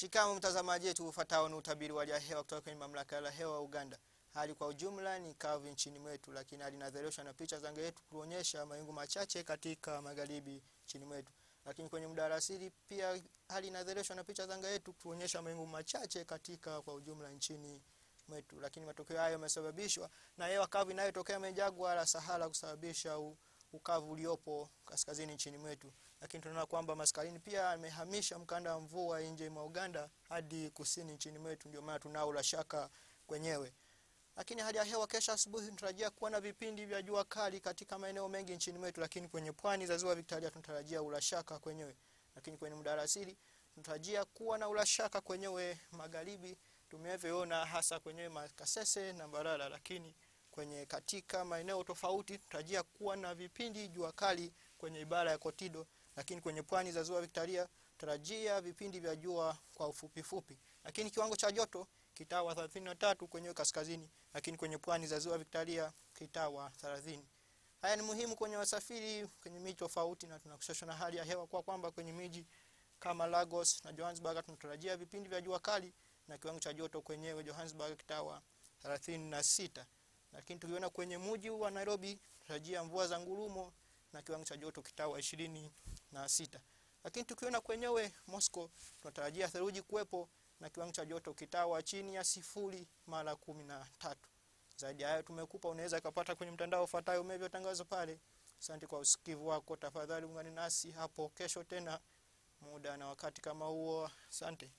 Shikamoo mtazamaji wetu, ufuatao ni utabiri wa hali ya hewa kutoka kwenye mamlaka ya hewa Uganda. Hali kwa ujumla ni kavu nchini mwetu, lakini hali inadhihirishwa na picha za anga yetu kuonyesha mawingu machache katika magharibi nchini mwetu. Lakini kwenye muda wa alasiri pia hali inadhihirishwa na picha za anga yetu kuonyesha mawingu machache katika kwa ujumla nchini mwetu. Lakini matokeo hayo yamesababishwa na hewa kavu inayotokea Mejagwa la Sahara kusababisha u, ukavu uliopo kaskazini nchini mwetu. Lakini tunaona kwamba maskalini pia amehamisha mkanda wa mvua nje mwa Uganda hadi kusini nchini mwetu, ndio maana tunao la shaka kwenyewe. Lakini hali ya hewa kesho asubuhi tunatarajia kuwa na vipindi vya jua kali katika maeneo mengi nchini mwetu, lakini kwenye pwani za ziwa Victoria tunatarajia ulashaka kwenyewe. Lakini kwenye muda alasiri tunatarajia kuwa na ulashaka kwenyewe magharibi, tumevyoona hasa kwenye Makasese na Mbarara, lakini kwenye katika maeneo tofauti tutarajia kuwa na vipindi jua kali kwenye ibara ya Kotido, lakini kwenye pwani za ziwa Victoria tarajia vipindi vya jua kwa ufupi fupi, lakini kiwango cha joto kitawa 33 kwenye kaskazini, lakini kwenye pwani za ziwa Victoria kitawa 30. Haya ni muhimu kwenye wasafiri kwenye miji tofauti, na tunakushosha na hali ya hewa kwa kwamba kwenye miji kama Lagos na Johannesburg tunatarajia vipindi vya jua kali na kiwango cha joto kwenyewe Johannesburg kitawa 36. Lakini tukiona kwenye mji wa Nairobi tarajia mvua za ngurumo na kiwango cha joto kitawa ishirini na sita. Lakini tukiona kwenyewe Moscow tunatarajia theluji kuwepo na kiwango cha joto kitawa chini ya sifuri mara kumi na tatu. Zaidi hayo tumekupa, unaweza kupata kwenye mtandao ufuatayo umevyotangazwa pale. Asante kwa usikivu wako, tafadhali ungane nasi hapo kesho tena muda na wakati kama huo. Asante.